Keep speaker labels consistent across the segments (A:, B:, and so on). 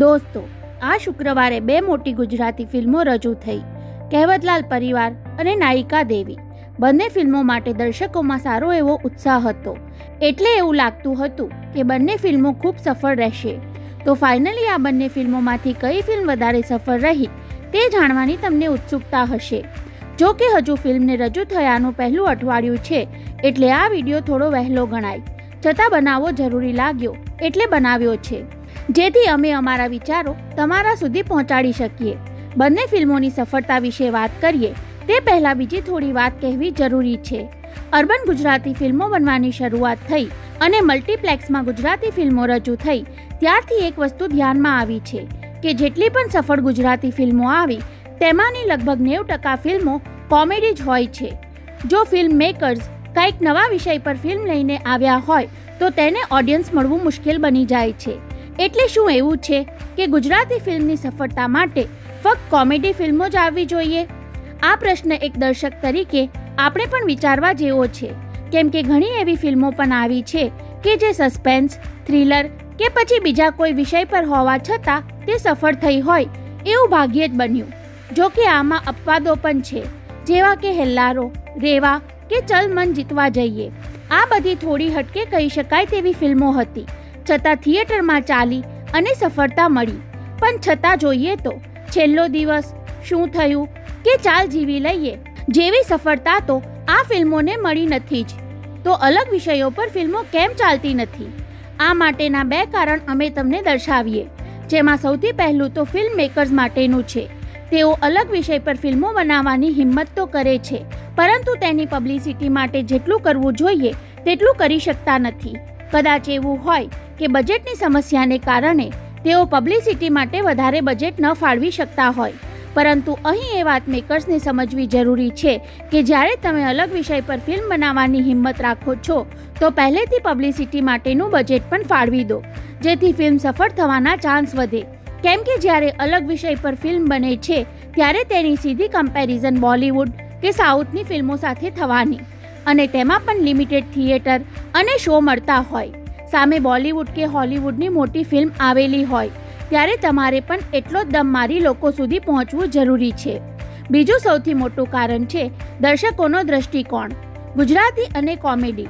A: દોસ્તો, આ શુક્રવારે બે મોટી ગુજરાતી ફિલ્મો રજૂ થઈ. કહેવતલાલ પરિવાર અને નાયિકા દેવી. બંને ફિલ્મો માટે દર્શકોમાં સારો એવો ઉત્સાહ હતો. એટલે એવું લાગતું હતું કે બંને ફિલ્મો ખૂબ સફળ રહેશે. તો ફાઇનલી આ બંને ફિલ્મોમાંથી કઈ ફિલ્મ વધારે સફળ રહી તે જાણવાની તમને ઉત્સુકતા હશે. જો કે હજુ ફિલ્મને રજૂ થયાનું પહેલું અઠવાડિયું છે, એટલે આ વીડિયો થોડો વહેલો ગણાય. છતાં બનાવવો જરૂરી લાગ્યો, એટલે બનાવ્યો છે. જેથી અમે અમારા વિચારો તમારા સુધી પહોંચાડી શકીએ. બંને ફિલ્મોની સફળતા વિશે વાત કરીએ, તે પહેલાં બીજી થોડી વાત કહેવી જરૂરી છે. અર્બન ગુજરાતી ફિલ્મો બનવાની શરૂઆત થઈ અને મલ્ટીપ્લેક્સમાં ગુજરાતી ફિલ્મો રજૂ થઈ, ત્યારથી એક વસ્તુ ધ્યાનમાં આવી છે કે જેટલી પણ સફળ ગુજરાતી ફિલ્મો આવી, તેમાંની લગભગ નેવું ટકા ફિલ્મો કોમેડી જ હોય છે. જો ફિલ્મ મેકર્સ કંઈક નવા વિષય પર ફિલ્મ લઈને આવ્યા હોય, તો તેને ઓડિયન્સ મળવું મુશ્કેલ બની જાય છે. એટલે શું એવું છે કે ગુજરાતી ફિલ્મની સફળતા માટે ફક્ત કોમેડી ફિલ્મો જ આવવી જોઈએ? આ પ્રશ્ન એક દર્શક તરીકે આપણે પણ વિચારવા જેવો છે. કેમ કે ઘણી એવી ફિલ્મો પણ આવી છે કે જે સસ્પેન્સ, થ્રિલર કે પછી બીજા કોઈ વિષય પર હોવા છતાં તે સફળ થઈ હોય એવું ભાગ્યે જ બન્યું. જો કે આમાં અપવાદો પણ છે. જેવા કે હેલ્લારો, રેવા કે ચલ મન જીતવા જઈએ. આ બધી થોડી હટકે કહી શકાય તેવી ફિલ્મો હતી. છતાં થિયેટરમાં ચાલી અને સફળતા મળી. પણ છતાં જોઈએ તો, છેલ્લો દિવસ શું થયું કે ચાલ જીવી લઈએ. જેવી સફળતા તો આ ફિલ્મોને મળી નથી જ. તો અલગ વિષયો પર ફિલ્મો કેમ ચાલતી નથી? આ માટેના બે કારણ અમે તમને દર્શાવીએ. જેમાં સૌથી પહેલું તો ફિલ્મ મેકર્સ માટેનું છે. તેઓ અલગ વિષય પર ફિલ્મો બનાવવાની હિંમત તો કરે છે, પરંતુ તેની પબ્લિસિટી માટે જેટલું કરવું જોઈએ, તેટલું કરી શકતા નથી. કદાચ એવું હોય કે બજેટની સમસ્યાને કારણે તેઓ પબ્લિસિટી માટે વધારે બજેટ ન ફાળવી શકતા હોય. પરંતુ અહીં એ વાત મેકર્સને સમજવી જરૂરી છે કે જ્યારે તમે અલગ વિષય પર ફિલ્મ બનાવવાની હિંમત રાખો છો, તો પહેલેથી પબ્લિસિટી માટેનું બજેટ પણ ફાળવી દો, જેથી ફિલ્મ સફળ થવાના ચાન્સ વધે. કેમ કે જ્યારે અલગ વિષય પર ફિલ્મ બને છે, ત્યારે તેની સીધી કમ્પેરિઝન બોલિવૂડ કે સાઉથની ફિલ્મો સાથે થવાની. અને તેમાં પણ લિમિટેડ થિયેટર અને શો મળતા હોય. સામે બોલિવૂડ કે હોલિવૂડની મોટી ફિલ્મ આવેલી હોય, ત્યારે તમારે પણ એટલો જ દમ મારી લોકો સુધી પહોંચવું જરૂરી છે. બીજું સૌથી મોટું કારણ છે દર્શકોનો દ્રષ્ટિકોણ, ગુજરાતી અને કોમેડી.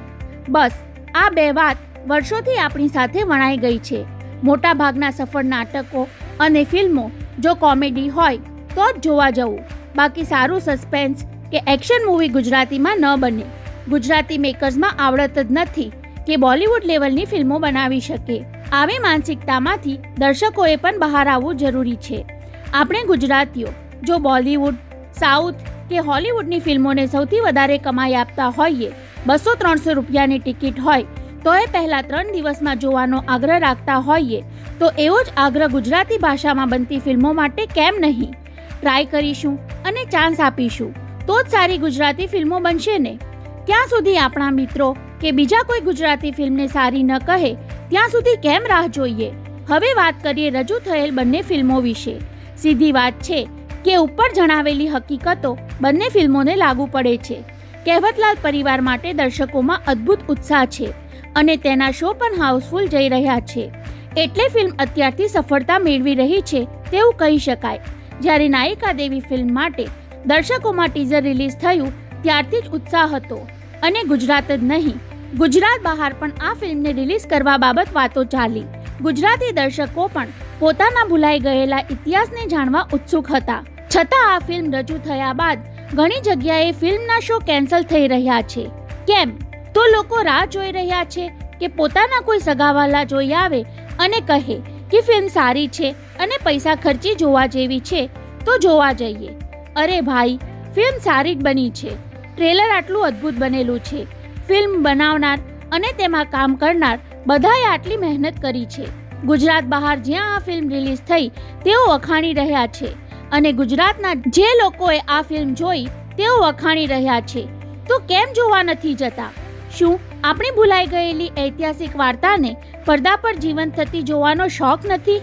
A: બસ, આ બે વાત વર્ષોથી આપણી સાથે વણાઈ ગઈ છે. મોટાભાગના સફળ નાટકો અને ફિલ્મો જો કોમેડી હોય તો જ જોવા જવું. બાકી સારું સસ્પેન્સ કે એક્શન મૂવી ગુજરાતીમાં ન બને. ગુજરાતી મેકર્સમાં આવડત જ નથી. કે બોલિવૂડ લેવલની ફિલ્મો બનાવી શકે. આવી માનસિકતામાંથી દર્શકોએ પણ બહાર આવવું જરૂરી છે. આપણે ગુજરાતીઓ, જો બોલિવૂડ, સાઉથ કે હોલિવૂડની ફિલ્મોને સૌથી વધારે કમાઈ આપતા હોઈએ, બસો ત્રણસો રૂપિયાની ટિકિટ હોય, તો એ પહેલાં ત્રણ દિવસમાં જોવાનો આગ્રહ રાખતા હોઈએ, તો એવો જ આગ્રહ ગુજરાતી ભાષામાં બનતી ફિલ્મો માટે કેમ નહીં? ટ્રાય કરીશું અને ચાન્સ આપીશું. તો જ સારી ગુજરાતી ફિલ્મો બનશે ને? ક્યાં સુધી આપણા મિત્રો કે બીજા કોઈ ગુજરાતી ફિલ્મને સારી ન કહે, ત્યાં સુધી કેમ રાહ જોઈએ? હવે વાત કરીએ રજૂ થયેલ બંને ફિલ્મો વિશે. સીધી વાત છે કે ઉપર જણાવેલી હકીકતો બંને ફિલ્મોને લાગુ પડે છે. કહેવતલાલ પરિવાર માટે દર્શકોમાં અદ્ભુત ઉત્સાહ છે અને તેના શો પણ હાઉસફુલ જઈ રહ્યા છે. એટલે ફિલ્મ અત્યારથી સફળતા મેળવી રહી છે તેવું કહી શકાય. જ્યારે નાયિકા દેવી ફિલ્મ માટે દર્શકોમાં ટીઝર રિલીઝ થયું, ત્યારથી જ ઉત્સાહ હતો. અને ગુજરાત જ નહીં ગુજરાત બહાર પણ આ ફિલ્મને રિલીઝ કરવા બાબત વાતો ચાલી. ગુજરાતી દર્શકો પણ પોતાના ભૂલાઈ ગયેલા ઇતિહાસને જાણવા ઉત્સુક હતા. છતાં આ ફિલ્મ રજૂ થયા બાદ ઘણી જગ્યાએ ફિલ્મના શો કેન્સલ થઈ રહ્યા છે. કેમ? તો લોકો રાહ જોઈ રહ્યા છે કે પોતાના કોઈ સગાવાલા જોઈ આવે અને કહે કે ફિલ્મ સારી છે અને પૈસા ખર્ચી જોવા જેવી છે, તો જોવા જઈએ. અરે ભાઈ, ફિલ્મ સારી જ બની છે. ટ્રેલર આટલું અદ્ભુત બનેલું છે. ફિલ્મ બનાવનાર અને તેમાં કામ કરનાર બધાએ આટલી મહેનત કરી છે. ગુજરાત બહાર જ્યાં આ ફિલ્મ રિલીઝ થઈ, તેઓ વખાણી રહ્યા છે. અને ગુજરાતના જે લોકોએ આ ફિલ્મ જોઈ, તેઓ વખાણી રહ્યા છે. તો કેમ જોવા નથી જતા? શું આપણી ભૂલાઈ ગયેલી ઐતિહાસિક વાર્તાને પડદા પર જીવંત થતી જોવાનો શોખ નથી?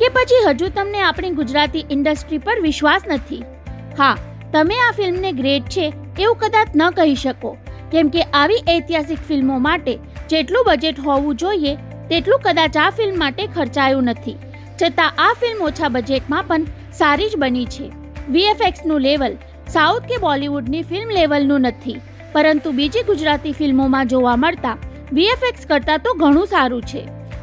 A: કે પછી હજુ તમને આપણી ગુજરાતી ઇન્ડસ્ટ્રી પર વિશ્વાસ નથી? હા, તમે આ ફિલ્મને ગ્રેટ છે એવું કદાચ ન કહી શકો. કેમ કે આવી ઐતિહાસિક ફિલ્મો માટે જેટલું બજેટ હોવું જોઈએ, તેટલું કદાચ આ ફિલ્મ માટે ખર્ચાયું નથી. છતાં આ ફિલ્મ ઓછા બજેટમાં પણ સારી જ બની છે. વીએફએક્સનું લેવલ સાઉથ કે બોલિવૂડની ફિલ્મ લેવલનું નથી. પરંતુ બીજી ગુજરાતી ફિલ્મોમાં જોવા મળતા વીએફએક્સ કરતાં તો ઘણું સારું છે.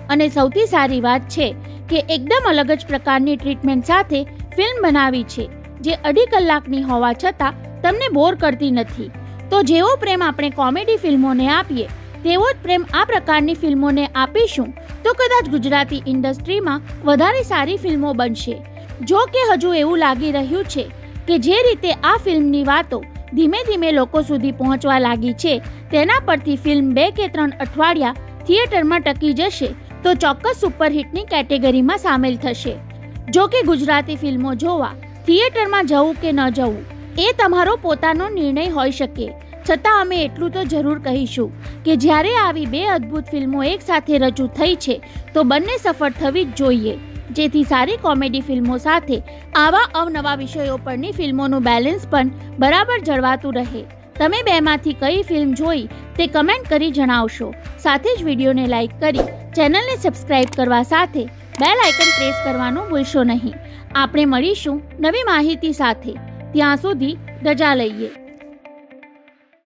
A: અને સૌથી સારી વાત છે કે એકદમ અલગ જ પ્રકારની ટ્રીટમેન્ટ સાથે ફિલ્મ બનાવી છે, જે અઢી કલાકની હોવા છતાં તમને બોર કરતી નથી. તો જેવો પ્રેમ આપણે કોમેડી ફિલ્મોને આપીએ, તેવો જ પ્રેમ આ પ્રકારની ફિલ્મોને આપીશું, તો કદાચ ગુજરાતી ઇન્ડસ્ટ્રીમાં વધારે સારી ફિલ્મો બનશે. જો કે હજુ એવું લાગી રહ્યું છે કે જે રીતે આ ફિલ્મની વાતો ધીમે ધીમે લોકો સુધી પહોંચવા લાગી છે, તેના પરથી ફિલ્મ બે કે ત્રણ અઠવાડિયા થિયેટરમાં ટકી જશે, તો ચોક્કસ સુપરહિટની કેટેગરીમાં સામેલ થશે. જો કે ગુજરાતી ફિલ્મો જોવા, થિયેટરમાં જવું કે ન જવું એ તમારો પોતાનો નિર્ણય હોઈ શકે. છતાં અમે એટલું તો જરૂર કહીશું કે જ્યારે આવી બે અદ્ભુત ફિલ્મો એકસાથે રજૂ થઈ છે, તો બંને સફળ થવી જ જોઈએ. જેથી સારી કોમેડી ફિલ્મો સાથે આવા અવનવા વિષયો પરની ફિલ્મોનું બેલેન્સ પણ બરાબર જળવાતું રહે. તમે બેમાંથી કઈ ફિલ્મ જોઈ તે કમેન્ટ કરી જણાવશો. સાથે જ વિડીયોને લાઇક કરી ચેનલને સબસ્ક્રાઇબ કરવા સાથે બેલ આઇકન પ્રેસ કરવાનું ભૂલશો નહીં. આપણે મળીશું નવી માહિતી સાથે. ત્યાં સુધી રજા લઈએ.